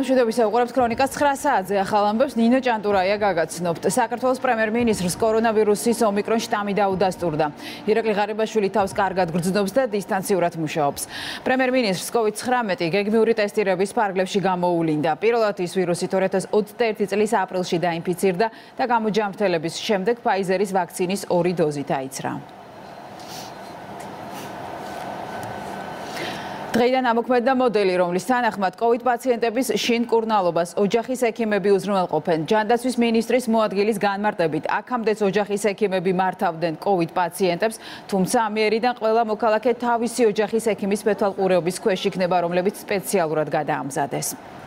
მშვიდობის უყურებთ ქრონიკას 9 საათზე ახალ ამბებს ნინო ჭანტურაია გაგაცნობთ. საქართველოს პრემიერ-მინისტრს კორონავირუსის ომიკრონ შტამი დაუდასტურდა. ირაკლი ღარიბაშვილი თავს კარგად გრძნობს და დისტანციურად მუშაობს. პრემიერ-მინისტრს COVID-19 გეგმიური ტესტირების ფარგლებში გამოულინდა. პირველად ის ვირუსით 2021 წლის აპრილში დაინფიცირდა და გამოჯამრთელების შემდეგ Pfizer-ის ვაქცინის ორი დოზი დაიცრა. დღეიდან ამოქმედდა მოდელი, რომლის თანახმად COVID პაციენტების შინ კურნალობას ოჯახის ექიმები უზრუნველყოფენ. ჯანდაცვის მინისტრის მოადგილის განმარტებით, აქამდეც ოჯახის ექიმები მართავდნენ COVID პაციენტებს, თუმცა ამიერიდან ყველა მოქალაქე თავისი ოჯახის ექიმის მეთვალყურეობის ქვეშ იქნება, რომლებიც სპეციალურად გადაამზადეს.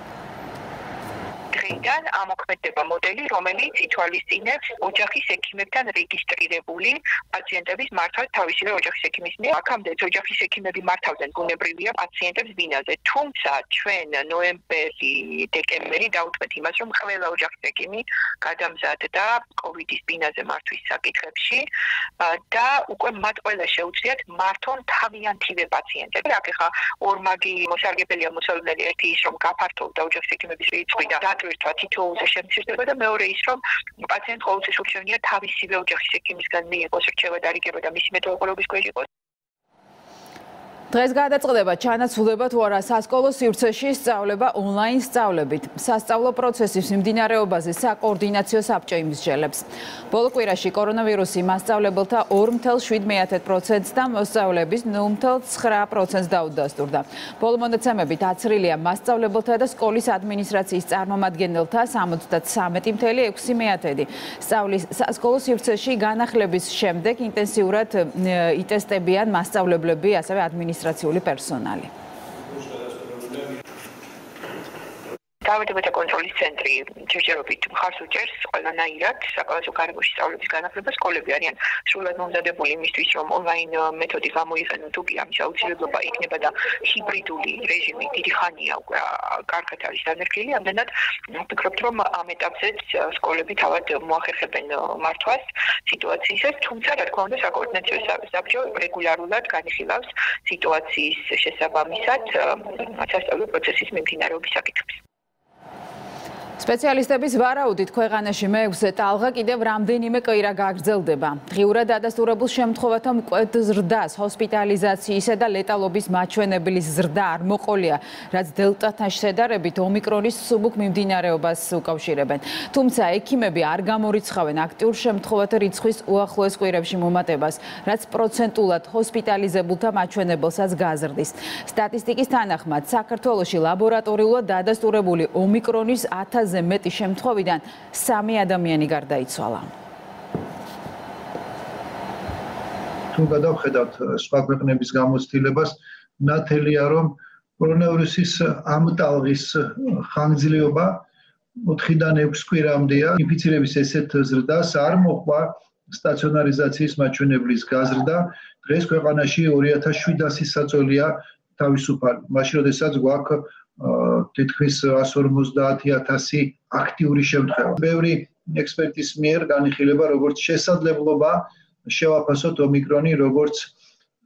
დღიდან ამოქმედება მოდელი, რომელიც ითვალისწინებს ოჯახის ექიმებთან რეგისტრირებული პაციენტების მართვას თავისივე ოჯახის ექიმის მიერ. აქამდე ოჯახის ექიმები მართავდნენ ბუნებრივია პაციენტებს ბინაზე, თუმცა ჩვენ ნოემბერი, დეკემბერი დაუწყვეთ იმას, რომ ყველა ოჯახის ექიმი გადამზადდა კოვიდის ბინაზე მართვის საკითხებში და უკვე მათ ყველა შეუძლიათ მართონ თავიანთივე პაციენტები. აქ ახლა ორმაგი მოსარგებელია მოსალოდნელი ერთი ის რომ გაფართოვდა ოჯახის ექიმების რიცხვი და დატვირთვა თითოეულზე შემცირდება და მეორე ის რომ პაციენტ ყოველთვის ურჩევნია თავისივე ოჯახის ექიმისგან მიიღოს რჩევა და რიგება და მისი მეტოყოლობის ქვეშ იყოს დღეს გადაწყდება ჩანაცვლება თუ არა სასკოლო სივრცეში სწავლება ონლაინ სწავლებით. სასწავლო პროცესის მიმდინარეობაზე საკოორდინაციო საბჭო იმსჯელებს. ბოლო კვირაში კორონავირუსი მასწავლებელთა 2.7%-ს და მოსწავლების 0.9%-ს დაუდასტურდა. ბოლო მონაცემებით აცრილია მასწავლებელთა და სკოლის ადმინისტრაციის წარმომადგენელთა 73.6%. სწავლის სასკოლო სივრცეში განახლების შემდეგ ინტენსიურად იტესტებიან მასწავლებლები, ასევე ადმინისტრაცია amministrazione personale. დაავადებათა კონტროლის ცენტრი ჯერჯერობით მხარს უჭერს ყველანაირად საკალათო გარემოში სწავლების განახლებას სკოლები არიან სრულად მომზადებული იმისთვის რომ ონლაინ მეთოდი გამოიყენონ თუ კი ამის აუცილებლობა იქნება და ჰიბრიდული რეჟიმი დიდი ხანია უკვე კარგად არის დანერგილი ამდენად ვფიქრობთ რომ ამ ეტაპზეც სკოლები თავად მოახერხებენ მართვას სიტუაციისას თუმცა რა თქმა უნდა საკოორდინაციო საბჭო რეგულარულად განიხილავს სიტუაციის შესაბამისად სასწავლო პროცესის მიმდინარეობის საკითხებს სპეციალისტების ვარაუდით ქვეყანაში მეექვსე ტალღა კიდევ რამდენიმე კვირა გაგრძელდება. დღიურად დადასტურებულ შემთხვევათა მკვეთ ზრდას, ჰოსპიტალიზაციისა და ლეტალობის მაჩვენებლის ზრდა არ მოყოლია, რაც დელტათან შედარებით ომიკრონის სუბუქ მიმდინარეობას უკავშირებენ. თუმცა ექიმები არ გამორიცხავენ აქტიურ შემთხვევათა რიცხვის უახლოეს კვირებში მომატებას, რაც პროცენტულად ჰოსპიტალიზებულთა მაჩვენებელსაც გაზრდის. სტატისტიკის თანახმად, საქართველოში ლაბორატორიულად დადასტურებული ომიკრონის 1000 ათასზე მეტი შემთხვევიდან სამი ადამიანი გარდაიცვალა. თუ გადავხედავთ სხვა ქვეყნების გამოცდილებას, ნათელია რომ კორონავირუსის ამ ტალღის ხანგრძლივობა 4-დან 6 კვირამდეა. ინფიცირების ესეთ ზრდას არ მოყვა სტაციონარიზაციის მაჩვენებლის გაზრდა. დღეს ქვეყანაში 2700 საწოლია თავისუფალი. მაშინ როდესაც გვაქვს თითქმის 150000 აქტიური შემთხვევა. ბევრი ექსპერტის მიერ განიხილება როგორც შესაძლებლობა შევაფასოთ ომიკრონი როგორც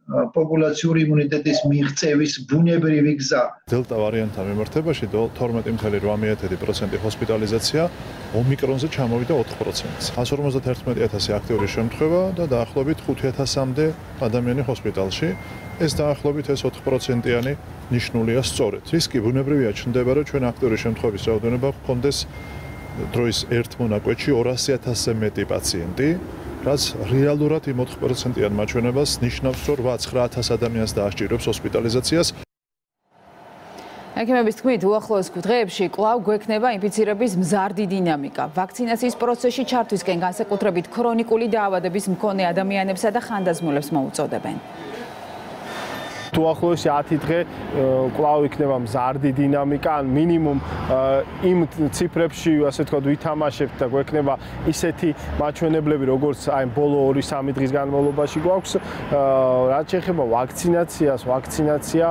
პოპულაციური იმუნიტეტის მიღწევის ბუნებრივი გზა. დელტა ვარიანტთან მიმართებაში 12.8% ჰოსპიტალიზაცია, ომიკრონზე ჩამოვიდა 4%. 151000 აქტიური შემთხვევა და დაახლოებით 5000-მდე ადამიანი ჰოსპიტალში. ეს დაახლოებით ეს 4%-იანი ნიშნულია სწორედ. რისკი ბუნებრივია ჩნდება, რომ ჩვენ აქტიური შემთხვევების რაოდენობა გქონდეს დროის ერთ მონაკვეთში 200.000-ზე მეტი პაციენტი, რაც რეალურად იმ 4%-იან მაჩვენებას ნიშნავს, რომ 8-9000 ადამიანს დაასჭირებს ჰოსპიტალიზაციას. ექიმების თქმით, უახლოეს დღეებში კვლავ გვექნება ინფიცირების მზარდი დინამიკა. ვაქცინაციის პროცესში ჩართვისკენ განსაკუთრებით ქრონიკული დაავადების მქონე ადამიანებსა და ხანდაზმულებს მოუწოდებენ. თუ ახლოესი 10 დღე კვლავ იქნება მზარდი დინამიკა, ან მინიმუმ იმ ციფრებში, ასე ვთქვათ, ვითამაშებთ და გვექნება ისეთი მაჩვენებლები, როგორც აი ბოლო 2-3 დღის განმავლობაში გვაქვს, რაც შეეხება ვაქცინაციას, ვაქცინაცია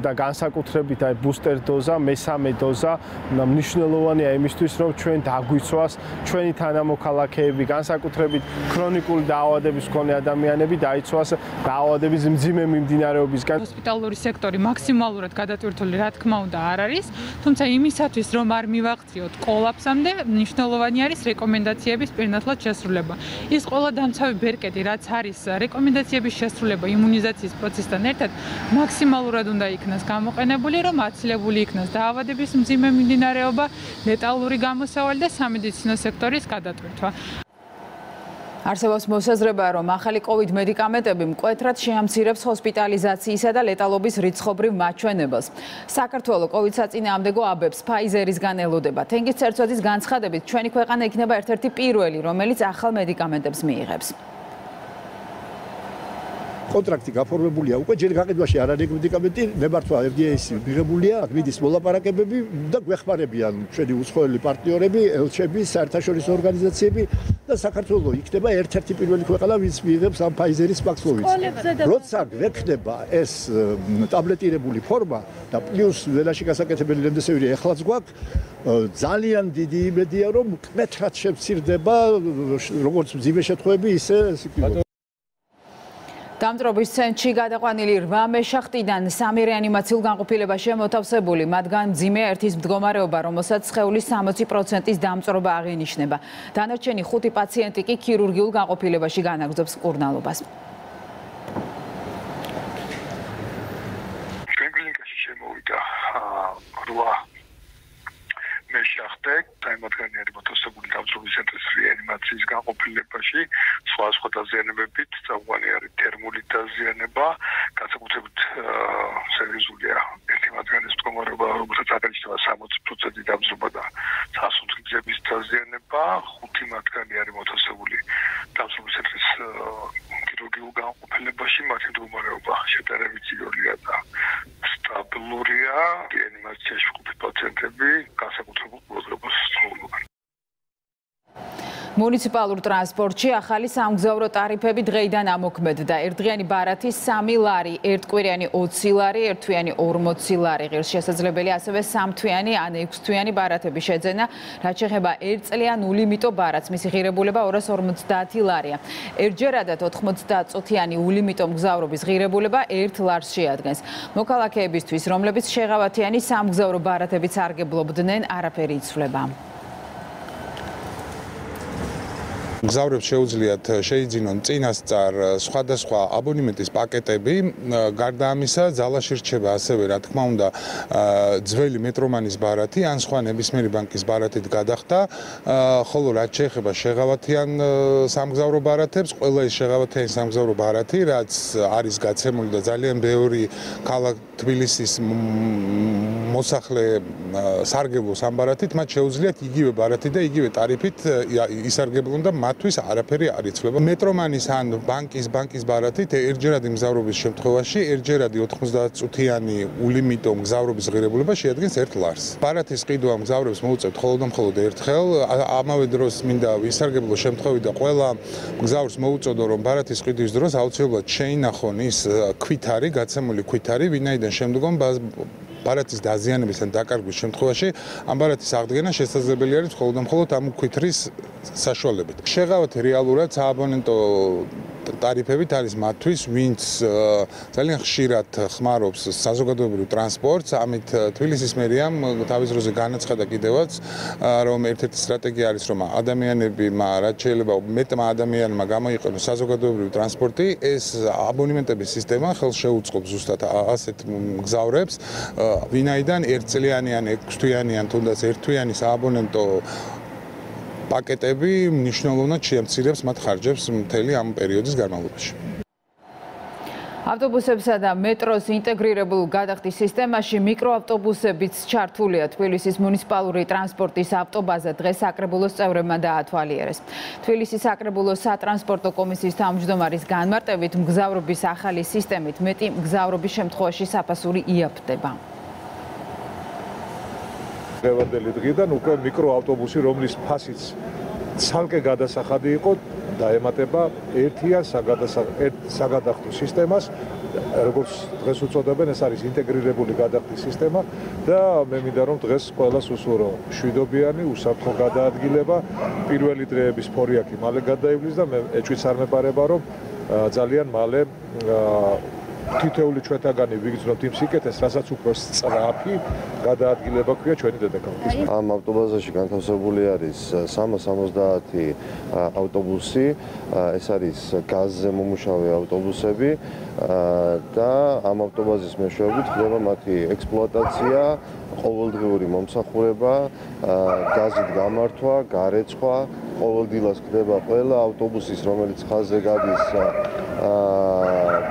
და განსაკუთრებით აი ბუსტერ დოზა, მესამე დოზა, მნიშვნელოვანია იმისთვის, რომ ჩვენ დაგვიცვას ჩვენი თანამოქალაქეები, განსაკუთრებით ქრონიკული დაავადების მქონე ადამიანები დაიცვას დაავადების მძიმე მიმდინარეობის სექტორისგან. ჰოსპიტალური სექტორი მაქსიმალურად გადატვირთული რა თქმა უნდა არ არის, თუმცა იმისათვის რომ არ მივაღწიოთ კოლაფსამდე, მნიშვნელოვანი არის რეკომენდაციების პირნათლად შესრულება. ის ყველა დამცავი ბერკეტი რაც არის რეკომენდაციების შესრულება იმუნიზაციის პროცესთან ერთად მაქსიმალურად უნდა იქნას გამოყენებული, რომ აცილებული იქნას დაავადების მძიმე მიმდინარეობა, ლეტალური გამოსავალი და სამედიცინო სექტორის გადატვირთვა. არსებობს მოსაზრება, რომ ახალი COVID მედიკამენტები მკვეთრად შეამცირებს ჰოსპიტალიზაციისა და ლეტალობის რიცხობრივ მაჩვენებელს. საქართველოს COVID საწინააღმდეგო აბებს Pfizer-ისგან ელოდება. თენგის ცერცვაძის განცხადებით, ჩვენი ქვეყანა იქნება ერთ-ერთი პირველი, რომელიც ახალ მედიკამენტებს მიიღებს. კონტრაქტი გაფორმებულია უკვე ჯერ გაყიდვაში არ არის მედიკამენტი ნებართვა FDA-ის მიღებულია მიდის მოლაპარაკებები და გვეხმარებიან ჩვენი უცხოელი პარტნიორები ელჩები საერთაშორისო ორგანიზაციები და საქართველოს იქნება ერთ-ერთი პირველი ქვეყანა ვინც მიიღებს ამ Pfizer-ის ვაქცინას როცა გვექნება ეს ტაბლეტირებული ფორმა და პლუს ველაში გასაკეთებელი რემდესივირი ეხლაც გვაქვს ძალიან დიდი იმედია რომ კმეთრად შემცირდება როგორც მძიმე შემთხვევები ისე სიკვდილო დამწრობის ცენტრში გადაყვანილი 8 მეშახტიდან სამი რეანიმაციულ განყოფილებაში მოთავსებული, მათგან ძიმე ერთის მდგომარეობა, რომელსაც სხეულის 60%-ის დამწრობა აღინიშნება. დანარჩენი 5 პაციენტი კი ქირურგიულ განყოფილებაში განაგრძობს კურნალობას. მე შახტე თემატგანიერი მოთოსებული დამწრობის ცენტრის რეანიმაციის განყოფილებაში სხვა სხვა დაზიანებებით წაგვანი არის თერმული დაზიანება განსაკუთრებით სერიოზულია ერთი მათგანის მდგომარეობა რომელსაც აღნიშნება 60% დამწრობა და სასუნთქების დაზიანება. ხუთი მათგანი არის მოთოსებული დამწრობის ცენტრის ქირურგიულ განყოფილებაში მათი მდგომარეობა შეტანებით ძლიორია და სტაბილურია რეანიმაციაში ხუთი პაციენტები განსაკუთრებულ პროგრამას სწავლობენ მუნიციპალურ ტრანსპორტში ახალი სამგზავრო ტარიფები დღეიდან ამოქმედდა. ერთდღიანი ბარათი 3 ლარი, ერთკვირიანი 20 ლარი, ერთთვიანი 40 ლარი. ღირს შესაძლებელი ასევე სამთვიანი ან ექვსთვიანი ბარათები შეძენა, რაც შეეხება ერთწლიან ულიმიტო ბარათს. მისი ღირებულება 250 ლარია. ერთჯერადად 90 წუთიანი ულიმიტო მგზავრობის ღირებულება 1 ლარს შეადგენს. მოქალაქეებისთვის, რომლებიც შეღავათიანი სამგზავრო ბარათებით სარგებლობდნენ, არაფერი იცვლება. მგზავრებს შეუძლიათ შეიძინონ წინასწარ სხვადასხვა აბონემენტის პაკეტები. გარდა ამისა, ძალაში რჩება ასევე, რა თქმა უნდა, ძველი მეტრომანის ბარათი ან სხვა ნებისმიერი ბანკის ბარათით გადახდა, ხოლო რაც შეეხება შეღავათიან სამგზავრო ბარათებს, ყველა ეს შეღავათიანი სამგზავრო ბარათი, რაც არის გაცემული და ძალიან ბევრი ქალაქ თბილისის მოსახლე სარგებლობს ამ ბარათით, მათ შეუძლიათ იგივე ბარათი და იგივე ტარიფით ისარგებლონ და მათთვის არაფერი არ იცვლება. მეტრომანის ან ბანკის ბანკის ბარათით ერთჯერადი მგზავრობის შემთხვევაში ერთჯერადი 90 წუთიანი ულიმიტო მგზავრობის ღირებულება შეადგენს 1 ლარს. ბარათის ყიდვა მგზავრებს მოუწევთ მხოლოდ მხოლოდ ერთხელ. ამავე დროს მინდა ვისარგებლო შემთხვევი და ყველა მგზავრს მოუწოდო რომ ბარათის ყიდვის დროს აუცილებლად შეინახონ ის ქვითარი, გაცემული ქვითარი, ვინაიდან შემდგომ ბარათის დაზიანების ან დაკარგვის შემთხვევაში ამ ბარათის აღდგენა შესაძლებელი არის მხოლოდ და მხოლოდ ამ ქვითრის საშუალებით. შეღავათ რეალურად სააბონენტო ტარიფებით არის მათთვის, ვინც ძალიან ხშირად ხმარობს საზოგადოებრივ ტრანსპორტს, ამით თბილისის მერიამ თავის დროზე განაცხადა კიდევაც, რომ ერთ-ერთი სტრატეგია არის, რომ ადამიანები, რაც შეიძლება მეტმა ადამიანმა გამოიყენოს საზოგადოებრივ ტრანსპორტი, ეს აბონემენტების სისტემა ხელს შეუწყობს ზუსტად ასეთ მგზავრებს, ვინაიდან ერთწლიანი ან ექვსთვიანი ან თუნდაც ერთთვიანი სააბონენტო პაკეტები მნიშვნელოვნად შეამცირებს მათ ხარჯებს მთელი ამ პერიოდის განმავლობაში. ავტობუსებსა და მეტროს ინტეგრირებულ გადახდის სისტემაში მიკროავტობუსებიც ჩართულია თბილისის მუნიციპალური ტრანსპორტის ავტობაზა დღეს საკრებულოს წევრებმა დაათვალიერეს. თბილისის საკრებულოს სატრანსპორტო კომისიის თავმჯდომარის განმარტებით მგზავრობის ახალი სისტემით მეტი მგზავრობის შემთხვევაში საფასური იაფდება. დღევანდელი დღიდან უკვე მიკროავტობუსი რომლის ფასიც ცალკე გადასახადი იყო დაემატება ერთიან საგადახდო სისტემას როგორც დღეს უწოდებენ ეს არის ინტეგრირებული გადახდის სისტემა და მე მინდა რომ დღეს ყველას უსურო შვიდობიანი უსაფრთხო გადაადგილება პირველი დღეების ფორიაკი მალე გადაივლის და მე ეჭვიც არ მეპარება რომ ძალიან მალე თითოეული ჩვენთაგანი ვიგრძნობთ იმ სიკეთეს, რასაც უფრო სწრაფი გადაადგილება ქვია ჩვენი დედაქალაქის. ამ ავტობაზაში განთავსებული არის 370 ავტობუსი, ეს არის გაზზე მომუშავე ავტობუსები და ამ ავტობაზის მეშვეობით ხდება მათი ექსპლუატაცია, ყოველდღიური მომსახურება, გაზით გამართვა, გარეცხვა, ყოველდღიურად ხდება ყველა ავტობუსის, რომელიც ხაზზე გადის,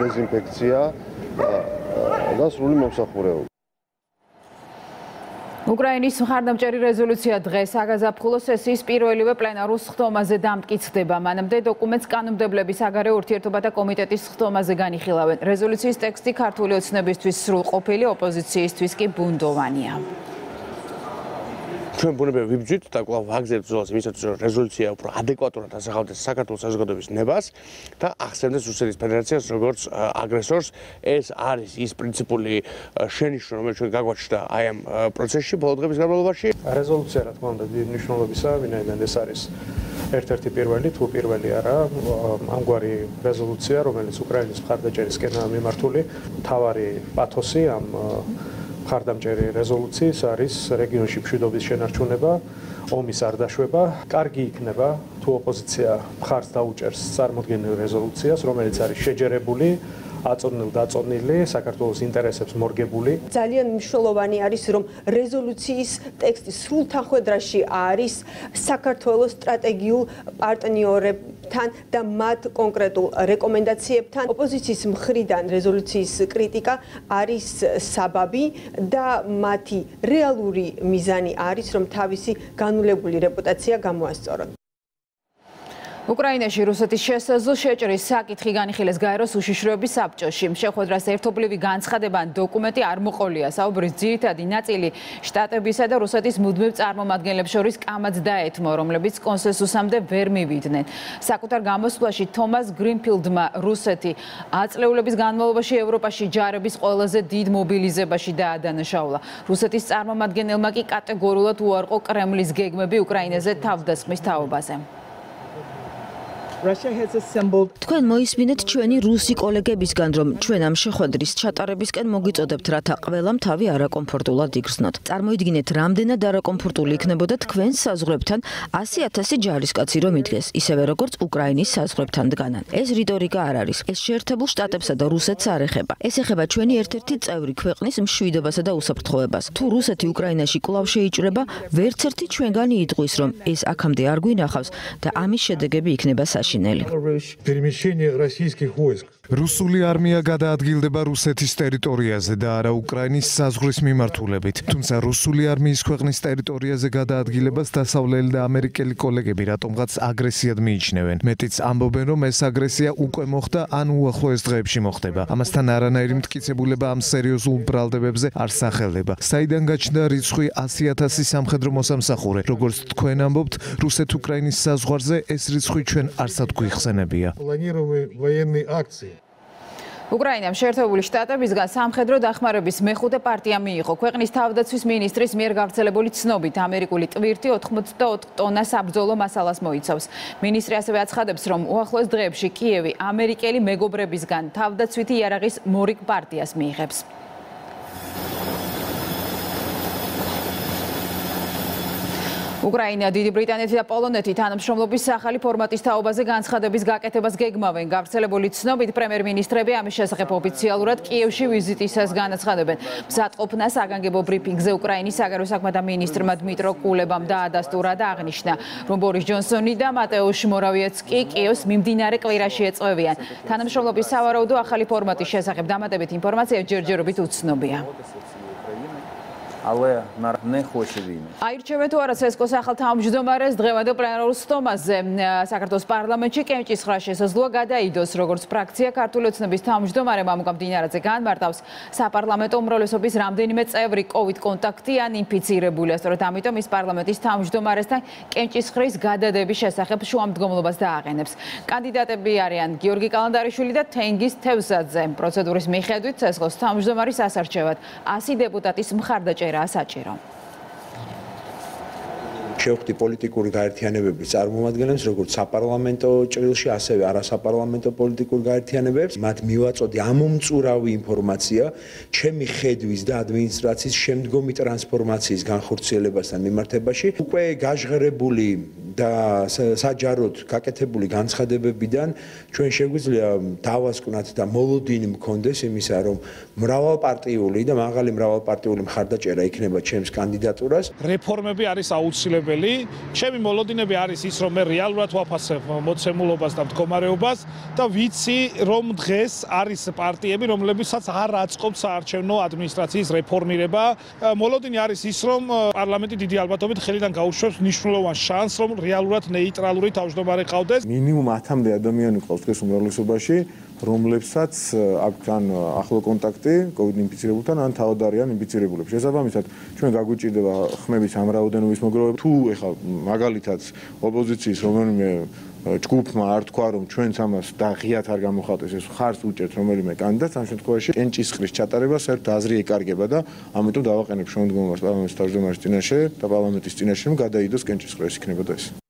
დეზინფექცია და სრული მომსახურება. უკრაინის მხარდამჭერი რეზოლუცია დღეს აგაზაფხულო სესიის პირველივე პლენარულ სხდომაზე დამტკიცდება. მანამდე დოკუმენტს კანონმდებლების საგარეო ურთიერთობათა კომიტეტის სხდომაზე განიხილავენ. რეზოლუციის ტექსტი ქართული ოცნებისთვის სრულყოფილი, ოპოზიციისთვის კი ბუნდოვანია. ჩვენ ბუნებრივ ვიბჯით და კვლავ ვაგზავნებთ ზოლას იმისათვის რომ რეზოლუცია უფრო ადეკვატურად ასახავდეს საქართველოს საზოგადოების ნებას და ახსენდეს რუსეთის ფედერაციას როგორც აგრესორს. ეს არის ის პრინციპული შენიშვნა რომელიც ჩვენ გაგვაჩნდა აი ამ პროცესში ბოლო დღების განმავლობაში. რეზოლუცია რა თქმა უნდა დიდი მნიშვნელობისაა ვინაიდან ეს არის ერთ-ერთი პირველი თუ პირველი არა ამგვარი რეზოლუცია რომელიც უკრაინის მხარდაჭერისკენაა მიმართული თავარი პათოსი ამ ხარდამჭერი რეზოლუციის არის რეგიონში მშვიდობის შენარჩუნება, ომის არ დაშვება. კარგი იქნება თუ ოპოზიცია მხარს დაუჭერს წარმოქმნილ რეზოლუციას, რომელიც არის შეჯერებული აწონილ დაწონილი საქართველოს ინტერესებს მორგებული. ძალიან მნიშვნელოვანი არის რომ რეზოლუციის ტექსტი სრულ თანხმედრაში არის საქართველოს სტრატეგიულ პარტნიორებთან და მათ კონკრეტულ რეკომენდაციებთან. ოპოზიციის მხრიდან რეზოლუციის კრიტიკა არის საბაბი და მათი რეალური მიზანი არის რომ თავისი განულებული რეპუტაცია გამოასწორონ. უკრაინაში რუსეთის შესაძლო შეჭრის საკითხი განიხილეს გაეროს უშიშროების საბჭოში. შეხვედრას ერთობლივი განცხადება ან დოკუმენტი არ მოყოლია. საუბრის ძირითადი ნაწილი შტატებისა და რუსეთის მუდმივ წარმომადგენლებს შორის კამაც დაეთმო, რომლებიც კონსენსუსამდე ვერ მივიდნენ. საკუთარ გამოსვლაში თომას გრინფილდმა რუსეთი აწლეულების განმავლობაში ევროპაში ჯარების ყველაზე დიდ მობილიზებაში დაადანაშაულა. რუსეთის წარმომადგენელმა კი კატეგორიულად უარყო კრემლის გეგმები უკრაინაზე თავდასხმის თაობაზე. თქვენ მოისმინეთ ჩვენი რუსი კოლეგებისგან, რომ ჩვენ ამ შეხვედრის ჩატარებისკენ მოგიწოდებთ, რათა ყველამ თავი არაკომფორტულად იგრძნოთ. წარმოიდგინეთ, რამდენად არაკომფორტული იქნებოდა თქვენ საზღვრებთან 100.000 ჯარისკაცი რომ იდგეს, ისევე როგორც უკრაინის საზღვრებთან დგანან. ეს რიტორიკა არ არის. ეს შეერთებულ შტატებსა და რუსეთს არ ეხება. ეს ეხება ჩვენი ერთ-ერთი წევრი ქვეყნის მშვიდობასა და უსაფრთხოებას. თუ რუსეთი უკრაინაში კვლავ შეიჭრება, ვერც ერთი ჩვენგანი იტყვის, რომ ეს აქამდე არ გვინახავს და ამის შედეგები იქნება საშინელი. Перемещение российских войск რუსული არმია გადაადგილდება რუსეთის ტერიტორიაზე და არა უკრაინის საზღვრის მიმართულებით. თუმცა რუსული არმიის ქვეყნის ტერიტორიაზე გადაადგილებას დასავლელი და ამერიკელი კოლეგები რატომღაც აგრესიად მიიჩნევენ. მეტიც ამბობენ, რომ ეს აგრესია უკვე მოხდა ან უახლოეს დღეებში მოხდება. ამასთან არანაირი მტკიცებულება ამ სერიოზულ ბრალდებებზე არ სახელდება. საიდან გაჩნდა რიცხვი 100.000 სამხედრო მოსამსახურე? როგორც თქვენ ამბობთ, რუსეთ-უკრაინის საზღვარზე ეს რიცხვი ჩვენ არსად გვიხსენებია. планированные военные акции უკრაინამ შეერთებული შტატებისგან სამხედრო დახმარების მეხუთე პარტია მიიღო. ქვეყნის თავდაცვის მინისტრის მიერ გავრცელებული ცნობით, ამერიკული ტვირთი 84 ტონა საბრძოლო მასალას მოიცავს. მინისტრი ასევე აცხადებს, რომ უახლოეს დღეებში კიევი ამერიკელი მეგობრებისგან თავდაცვითი იარაღის მორიგ პარტიას მიიღებს. უკრაინა, დიდი ბრიტანეთი და პოლონეთი თანამშრომლობის ახალი ფორმატის თაობაზე განცხადების გაკეთებას გეგმავენ. გავრცელებული ცნობით, პრემიერ-მინისტრები ამის შესახებ ოფიციალურად კიევში ვიზიტისას განაცხადებენ. მზადყოფნა საგანგებო ბრიფინგზე უკრაინის საგარეო საქმეთა მინისტრმა დმიტრო კულებამ დაადასტურა და აღნიშნა, რომ ბორის ჯონსონი და მატეუშ მორავიეცკი კიევს მიმდინარე კვირაში ეწევიან. თანამშრომლობის სავარაუდო ახალი ფორმატის შესახებ დამატებით ინფორმაცია ჯერჯერობით უცნობია. але не хоче війни. აირჩევენ თუ არა ცესკოს ახალ თავმჯდომარეს დღევანდელ პლენარულ სტომაზე საქართველოს პარლამენტში კენჭის ხრა შესაძლოა გადაიდოს როგორც ფრაქცია ქართული ოცნების თავმჯდომარე მამუკა მდინარაძე განმარტავს საპარლამენტო უმრავლესობის რამდენიმე წევრი კოვიდ კონტაქტი ან ინფიცირებულია სწორედ ამიტომ ის პარლამენტის თავმჯდომარესთან კენჭის ხრის გადადების შესახებ შუამდგომლობას დააყენებს კანდიდატები არიან გიორგი კალანდარიშვილი და თენგიზ თევზაძე პროცედურის მიხედვით ცესკოს თავმჯდომარის ასარჩევად 100 დეპუტატის მხარდაჭერა საჭირო. შევხვდი პოლიტიკური გაერთიანებების წარმომადგენლებს, როგორც საპარლამენტო ჭრილში, ასევე არასაპარლამენტო პოლიტიკურ გაერთიანებებს. მათ მივაწოდი ამომწურავი ინფორმაცია ჩემი ხედვის და ადმინისტრაციის შემდგომი ტრანსფორმაციის განხორციელებასთან მიმართებაში. უკვე გაჟღერებული და საჯაროდ გაკეთებული განცხადებებიდან ჩვენ შეგვიძლია დავასკვნათ და მოლოდინი მქონდეს იმისა, რომ მრავალპარტიული და მაღალი მრავალპარტიული მხარდაჭერა იქნება ჩემს კანდიდატურას. რეფორმები არის აუცილებელი. ჩემი მოლოდინები არის ის, რომ მე რეალურად ვაფასებ მოცემულობას და მდგომარეობას და ვიცი, რომ დღეს არის პარტიები, რომლებიცაც არ აწყობთ საარჩევნო ადმინისტრაციის რეფორმირება. მოლოდინი არის ის, რომ პარლამენტი დიდი ალბათობით ხელიდან გაუშვებს მნიშვნელოვან შანსს, რომ რეალურად ნეიტრალური თავმჯდომარე ყავდეს. მინიმუმ 10-მდე ადამიანი ყავს დღეს უმრავლესობაში, რომლებსაც აქვთ ან ახლო კონტაქტი COVID ინფიცირებულთან, ან თავად არიან ინფიცირებულები. შესაბამისად, ჩვენ გაგვიჭირდება ხმების ამრაოდენობის მოგროვება. თუ ეხლა მაგალითად ოპოზიციის რომელიმე ჯგუფმა არ თქვა რომ ჩვენც ამას და ღიათ არ გამოხატეს ეს ხარს უჭერთ რომელიმე კანდიდატს ამ შემთხვევაში კენჭისყრის ჩატარება საერთოდ აზრი ეკარგება და ამიტომ დავაყენებ შემდგომას პარლამენტის თავმჯდომარის წინაშე და პარლამენტის წინაშე რომ გადაიდოს კენჭისყრი ეს იქნებოდა ეს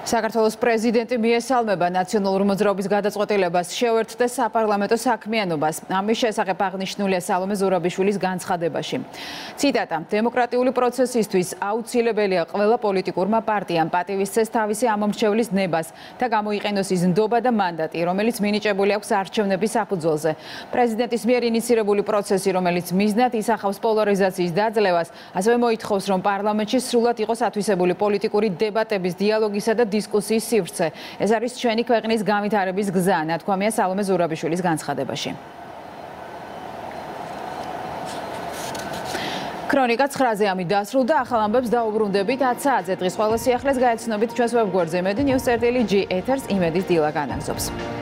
საქართველოს პრეზიდენტი მიესალმება ნაციონალური მოძრაობის გადაწყვეტილებას შეუერთდეს საპარლამენტო საქმიანობას. ამის შესახებ აღნიშნულია სალომე ზურაბიშვილის განცხადებაში. ციტატა: დემოკრატიული პროცესისთვის აუცილებელია ყველა პოლიტიკურმა პარტიამ პატივისცეს თავისი ამომრჩევლის ნებას და გამოიყენოს ის ნდობა და მანდატი, რომელიც მინიჭებული აქვს არჩევნების საფუძველზე. პრეზიდენტის მიერ ინიცირებული პროცესი, რომელიც მიზნად ისახავს პოლარიზაციის დაძლევას, ასევე მოითხოვს, რომ პარლამენტში სრულად იყოს ათვისებული პოლიტიკური დებატების, დიალოგისა და დისკუსიის სივრცე. ეს არის ჩვენი ქვეყნის განვითარების გზა, ნათქვამია სალომე ზურაბიშვილის განცხადებაში. ქრონიკა 9-ზე ამი დასრულდა, ახალ ამბებს დაუბრუნდებით 10 საათზე. დღის ყველა სიახლეს გაეცნობით ჩვენს ვებგვერდზე. მედი news.gr ეთერს იმედის დილა განაგზობს.